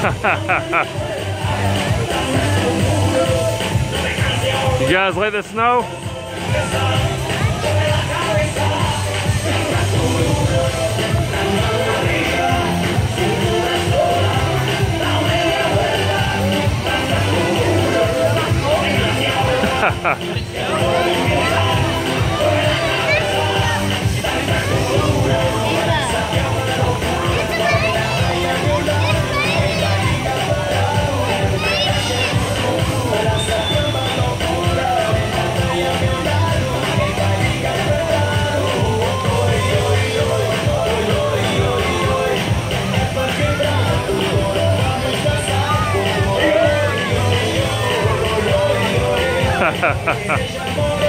you guys like the snow? ハハハ。